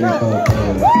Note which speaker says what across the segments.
Speaker 1: getting cold.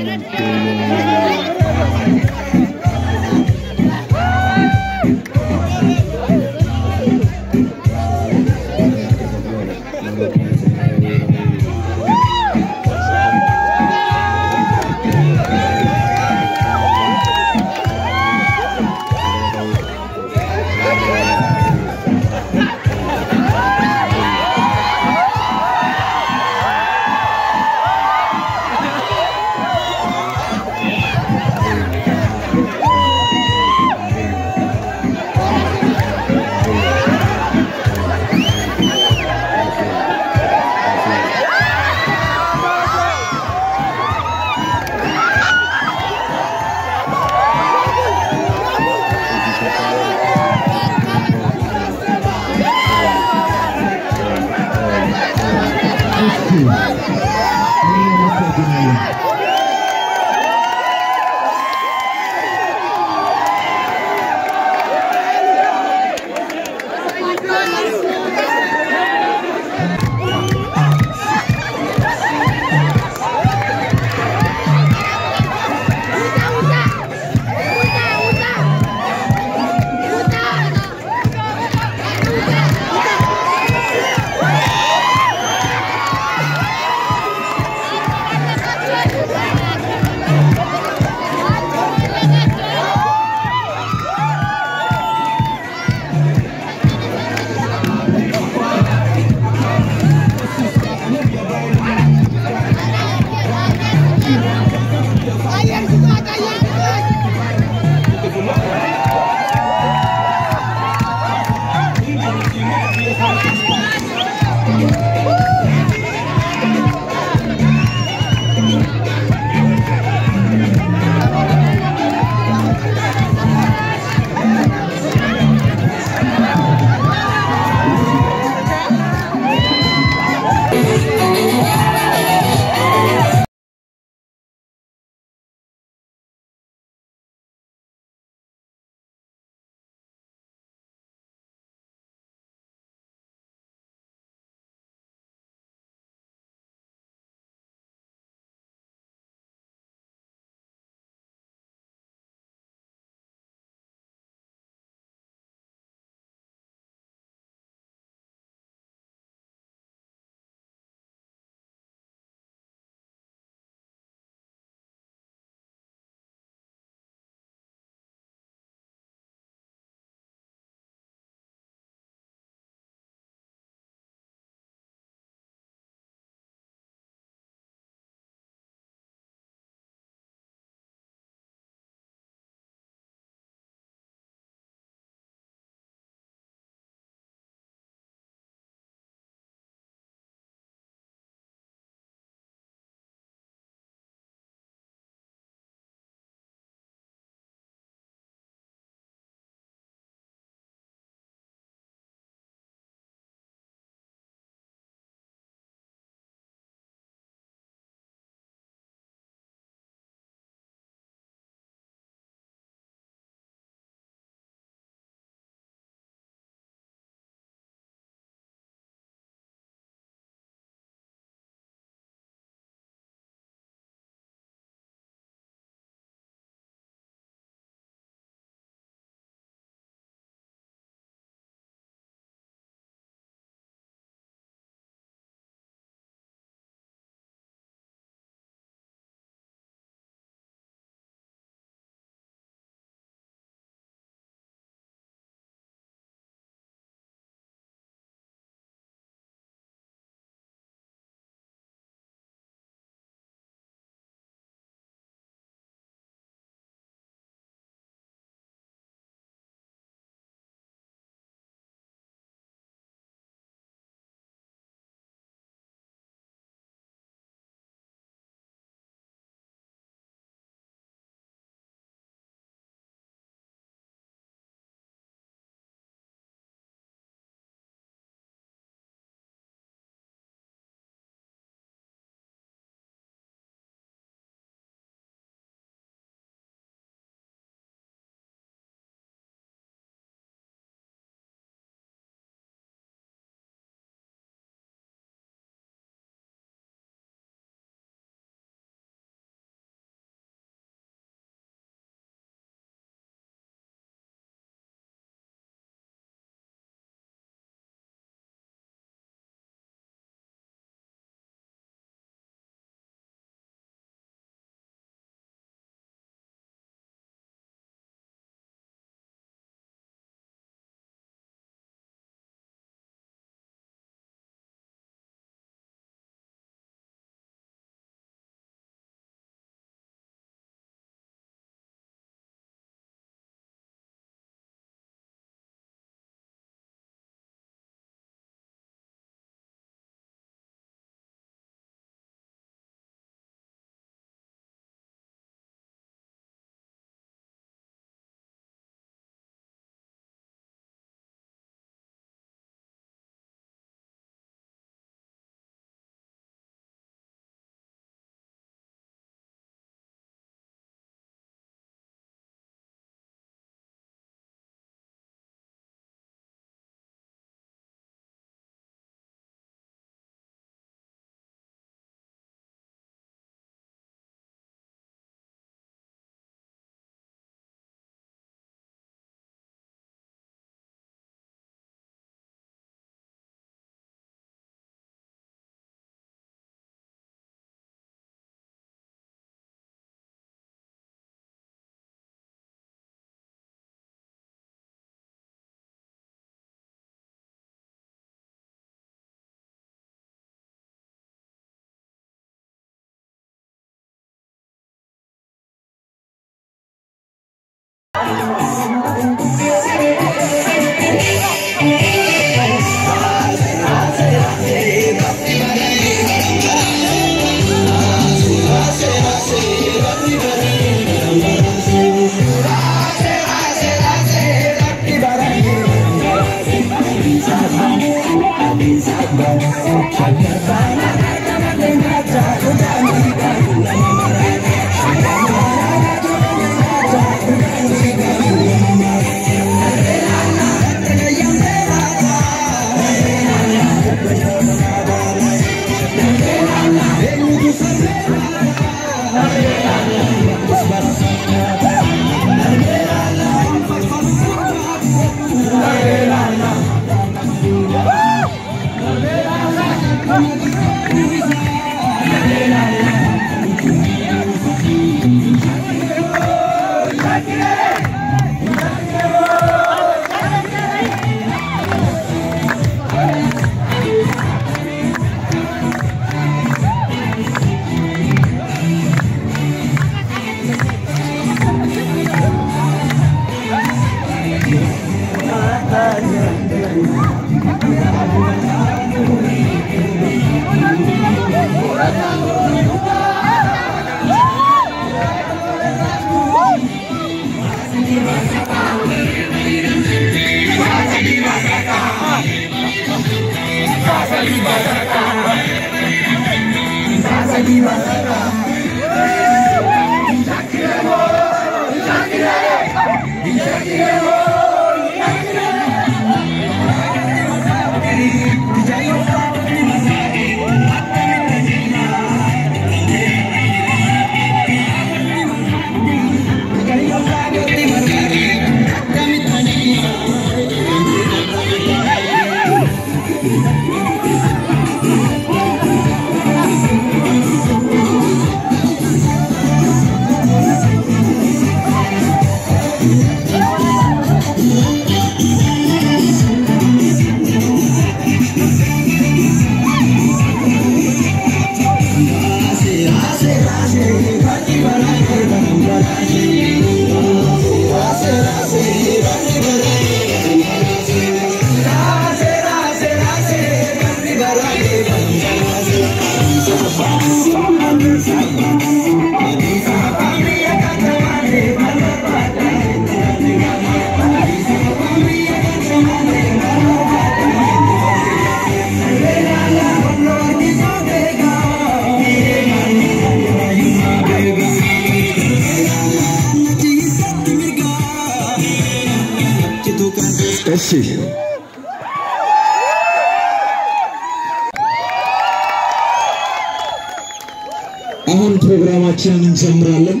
Speaker 1: እንጀምራለን።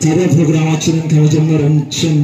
Speaker 1: ታዲያ ፕሮግራማችንን ከመጀመራችን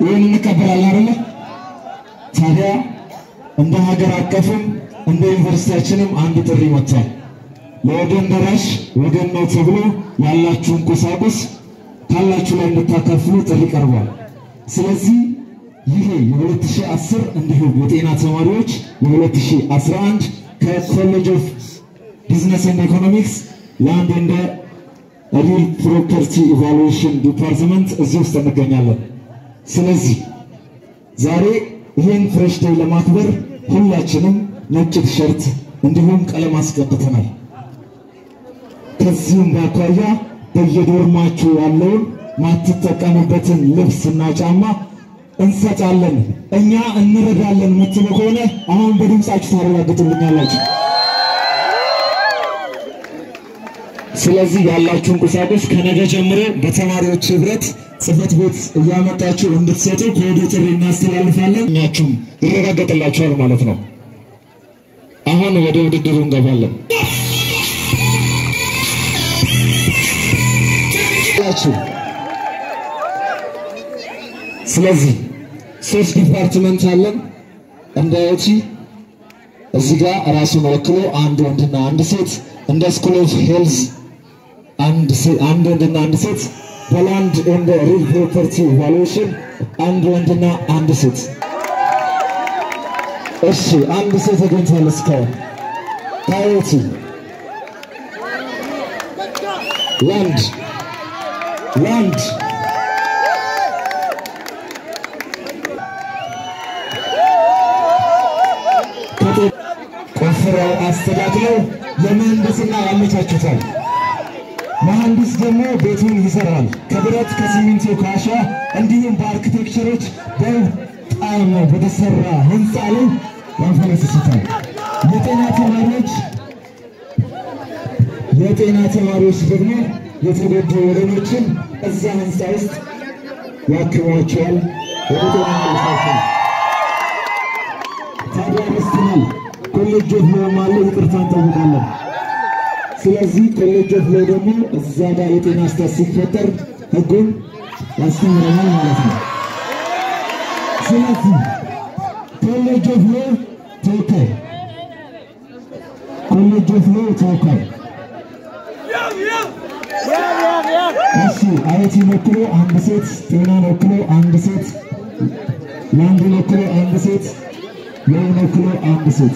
Speaker 1: ይህን እንቀበላለን አይደለ? ታዲያ እንደ ሀገር አቀፍም እንደ ዩኒቨርሲቲያችንም አንድ ጥሪ መጥቷል። ለወገን ደራሽ ወገን ነው ተብሎ ያላችሁን ቁሳቁስ ካላችሁ ላይ እንድታካፍሉ ጥሪ ቀርቧል። ስለዚህ ይሄ የ2010 እንዲሁም የጤና ተማሪዎች የ2011 ከ college of business and economics land እንደ real property evaluation department እዚህ ውስጥ እንገኛለን። ስለዚህ ዛሬ ይህን fresh day ለማክበር ሁላችንም ነጭ ቲሸርት እንዲሁም ቀለም አስቀብተናል። ከዚህም ባኳያ በየዶርማችሁ ያለውን ማትጠቀሙበትን ልብስና ጫማ እንሰጣለን። እኛ እንረዳለን የምትሉ ከሆነ አሁን በድምፃችሁ ታረጋግጡልኛላችሁ። ስለዚህ ያላችሁን ቁሳቁስ ከነገ ጀምሮ በተማሪዎች ህብረት ጽህፈት ቤት እያመጣችሁ እንድትሰጡ ከወዲሁ ጥሪ እናስተላልፋለን። እኛችሁም ይረጋገጥላችኋል ማለት ነው። አሁን ወደ ውድድሩ እንገባለን። ስለዚህ ሶስት department አለን እንደ IT እዚህ ጋር ራሱን ወክሎ አንድ ወንድና አንድ ሴት እንደ school of health አንድ ወንድና አንድ ሴት በ land and real property valuation አንድ ወንድና አንድ ሴት። እሺ አንድ ሴት ተገኝታለች እስካሁን ታዮቲ land land ቆፍረው አስተካክለው ለምህንድስና ያመቻቹታል። መሐንዲስ ደግሞ ቤቱን ይሰራል። ከብረት ከሲሚንቶ፣ ከአሸዋ እንዲሁም በአርኪቴክቸሮች በጣም በተሰራ ህንፃ ላይ ያንፈለስሱታል። የጤና ተማሪዎች የጤና ተማሪዎች ደግሞ የተጎዱ ወገኖችን እዛ ህንፃ ውስጥ ያክሟቸዋል፣ ወደ ታዲያ of law አለ፣ ይቅርታ እንጠይቃለን። ስለዚህ ኮሌጅ ኦፍ ሎው ደግሞ እዛ ጋር የጤና ስህተት ሲፈጠር ህጉን ያስተምረናል ማለት ነው። ስለዚህ ኮሌጅ ኦፍ ሎው ተወካይ ኮሌጅ ኦፍ ሎው ተወካይ እሺ፣ አየቲን ወክሎ አንድ ሴት፣ ጤናን ወክሎ አንድ ሴት፣ ላንድን ወክሎ አንድ ሴት፣ ሎውን ወክሎ አንድ ሴት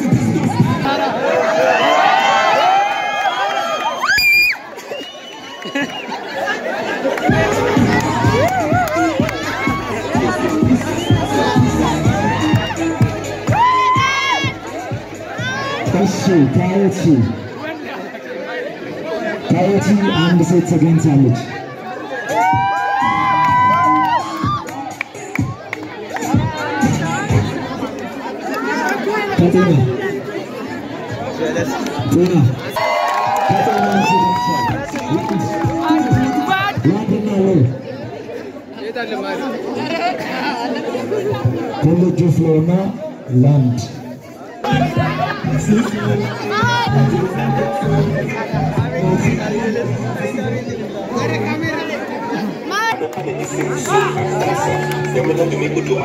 Speaker 1: ታዮቲ ታዮቲ አንድ ሴት ተገኝታለች። ከጤና ጤና ከጤና አንድ ሴት ተገኝታለች። ላንድና ሎው
Speaker 2: Yang benar demi kudu.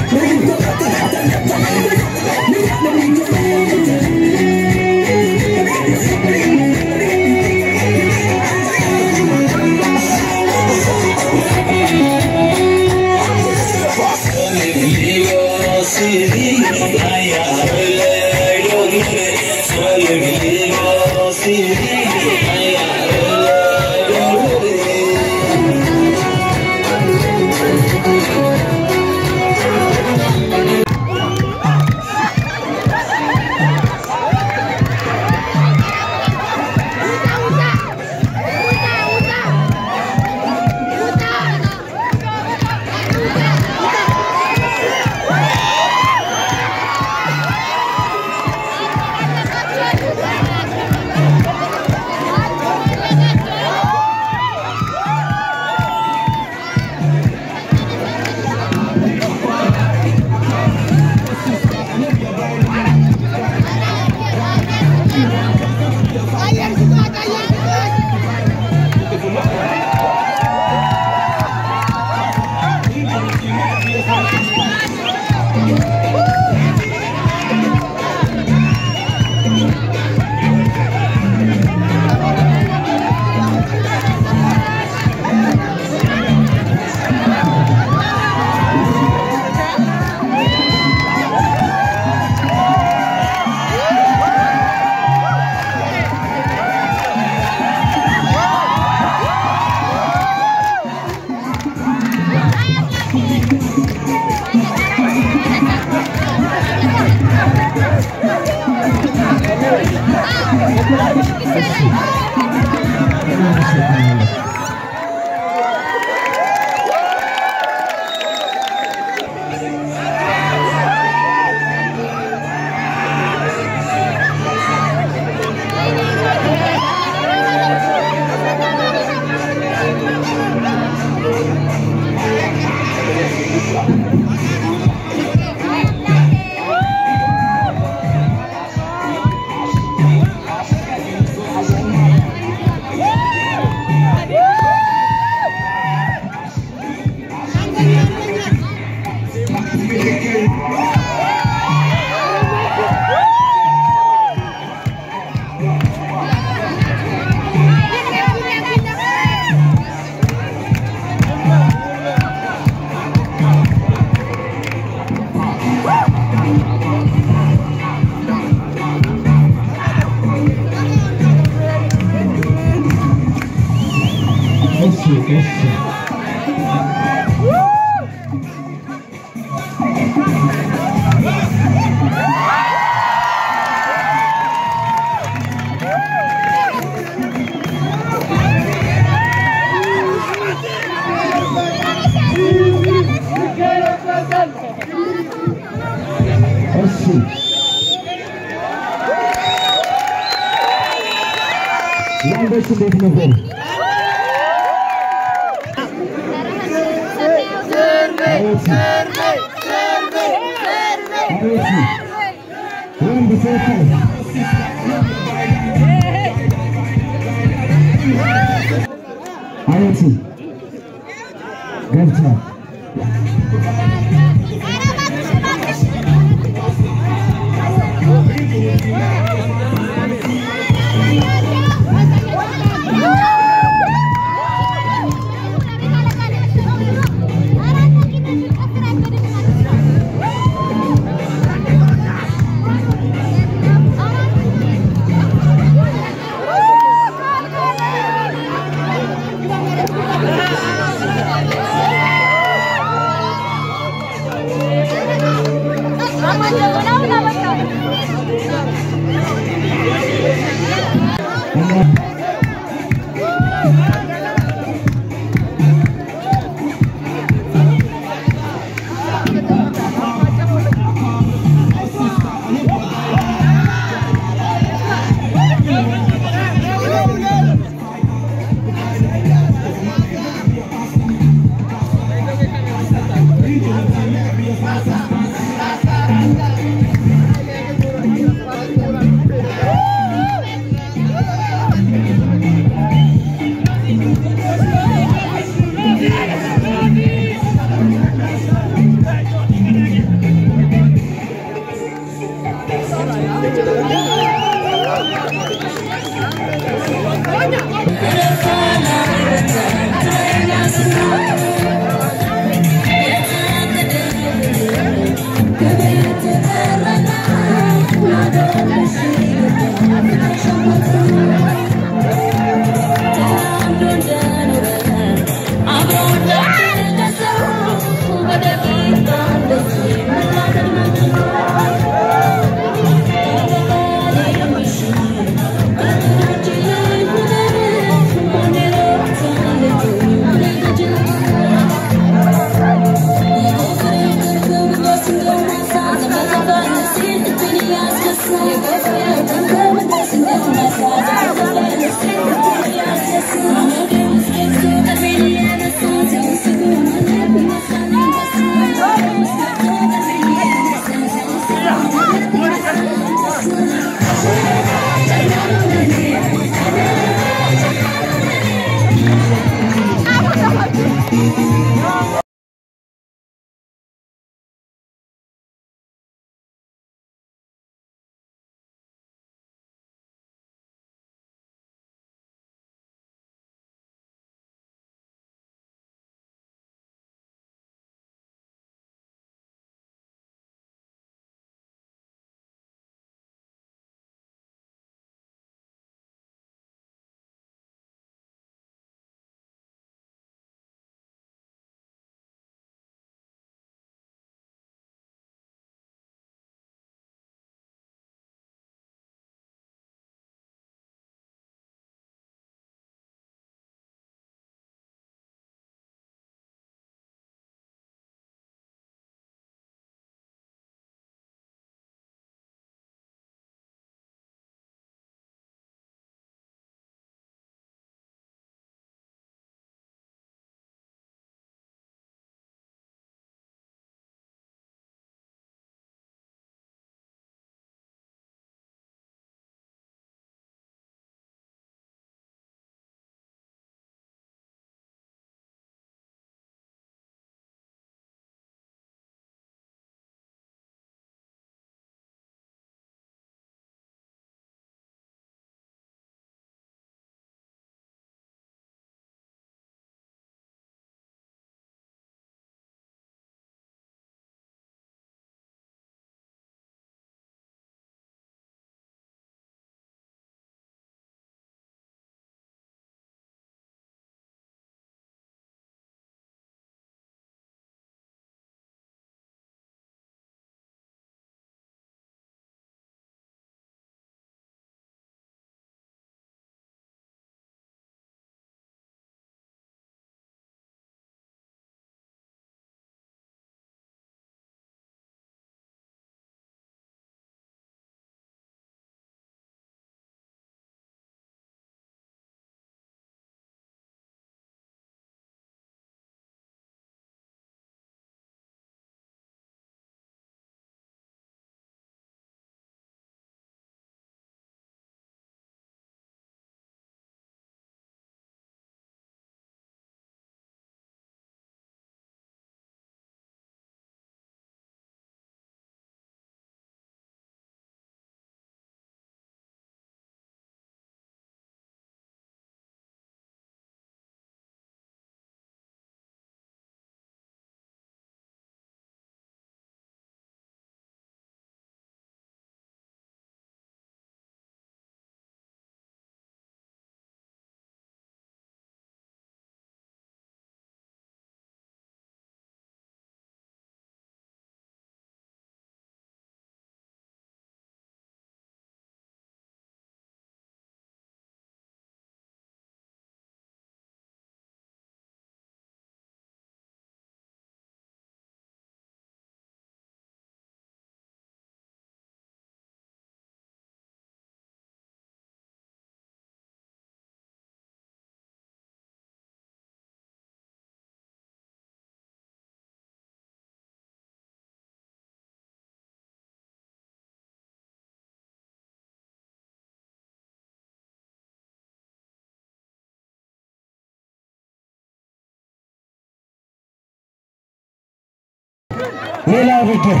Speaker 1: ሌላ ውድድር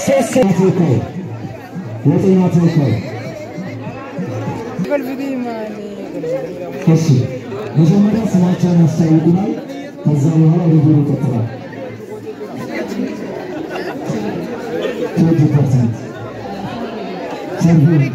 Speaker 1: ሶስት ተወካይ የጤና ተወካይ እሺ መጀመሪያ ስማቸውን ያስታውቁናል። ከዛ በኋላ ውድድሩ ይቀጥላል። twenty percent serving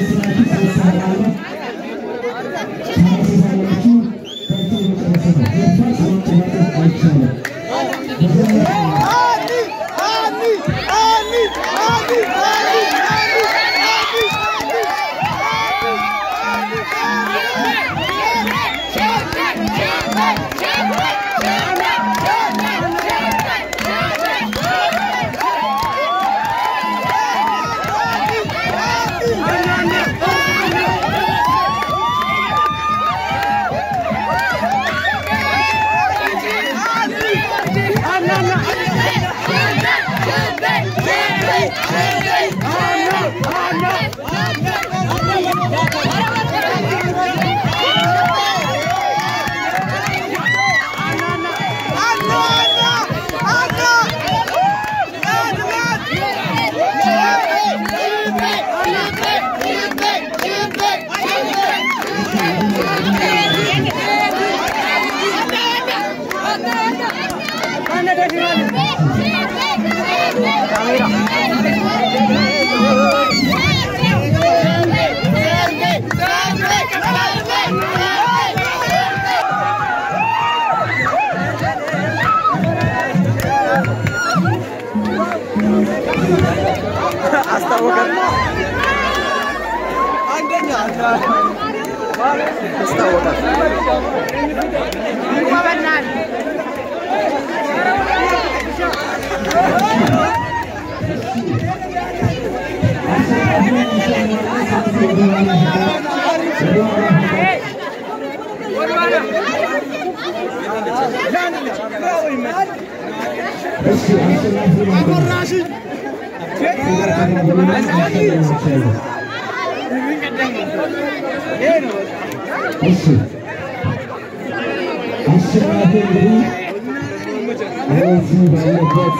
Speaker 1: እዚህ ባለበት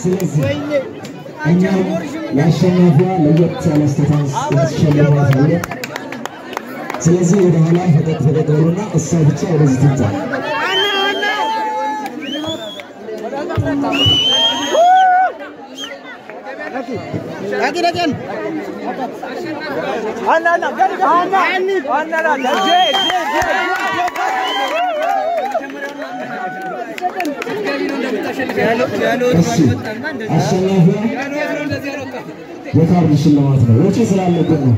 Speaker 1: ስለዚህ እኛም ለአሸናፊዋ ለየት ያለ ስጦታ ያስሸልማታለን። ስለዚህ ወደ ኋላ ፈቀቅ ፈቀቅ በሉና እሷ ብቻ ወደዚህ ትምጣ። እሺ አሸናፊዋ የካርድ ሽልማት ነው። ወጪ ስላለብን ነው።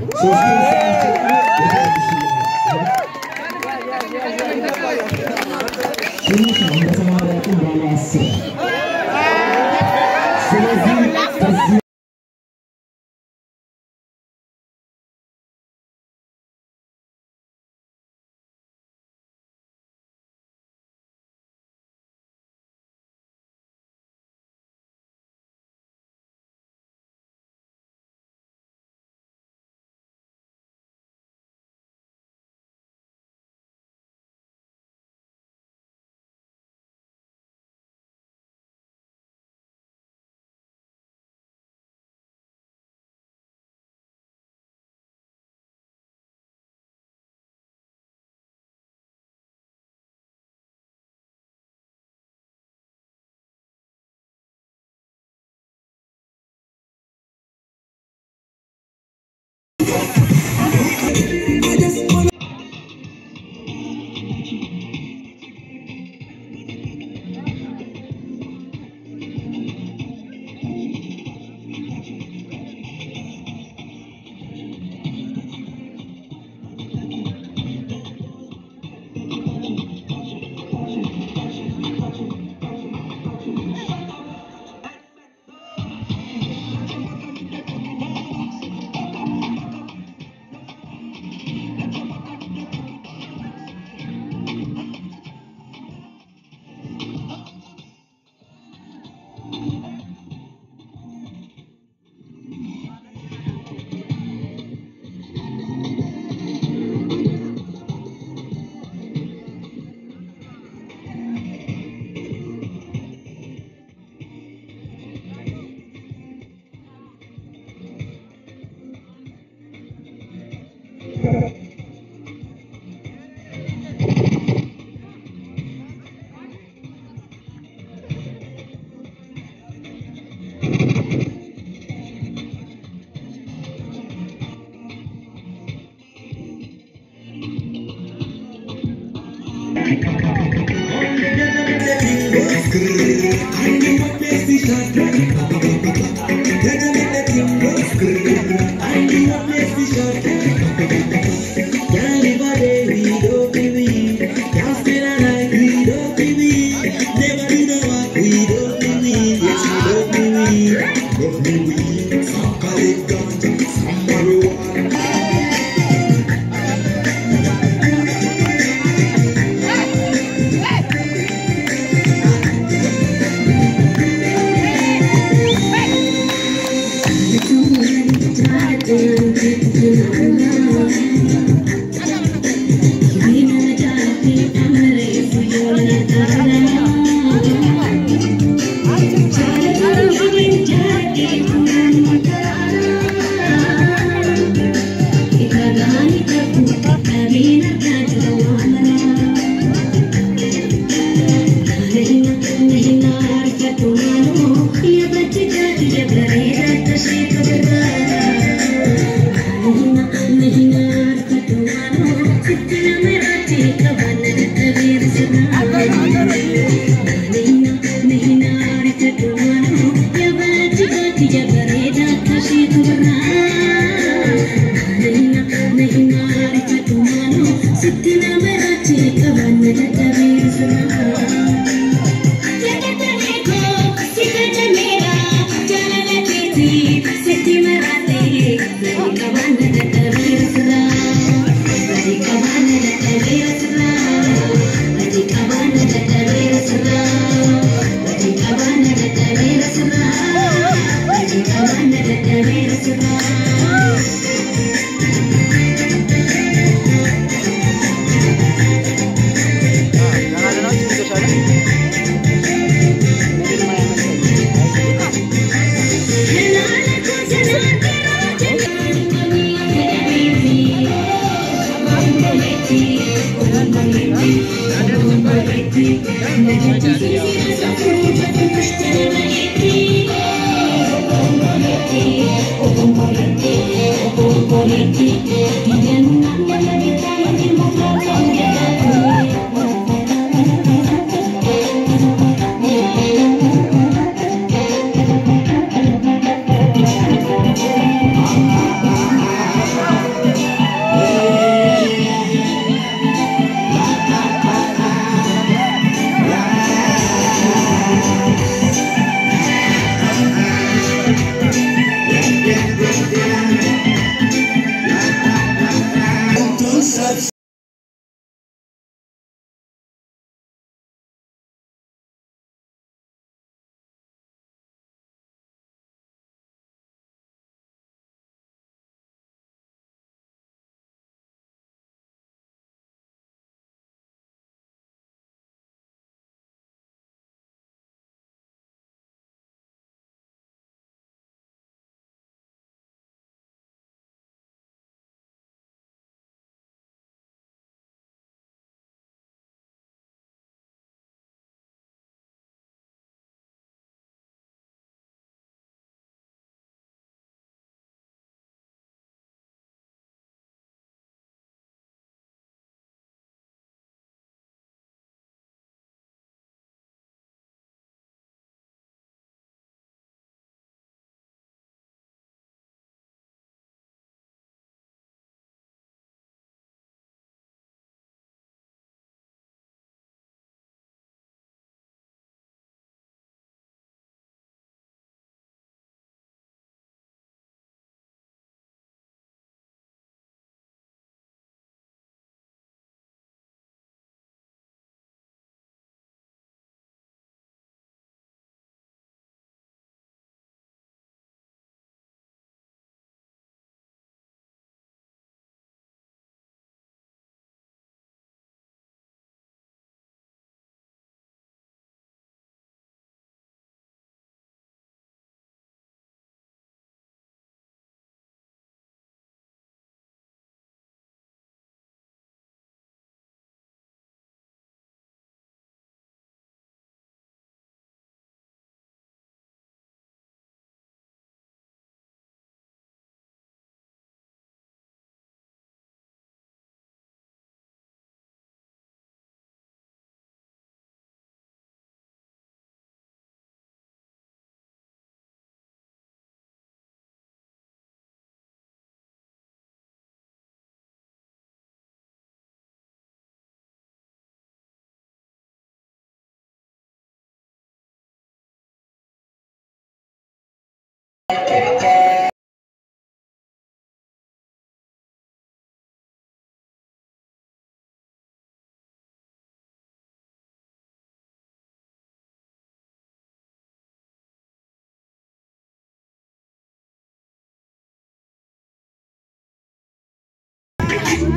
Speaker 1: Thank
Speaker 3: you.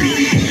Speaker 3: Beat.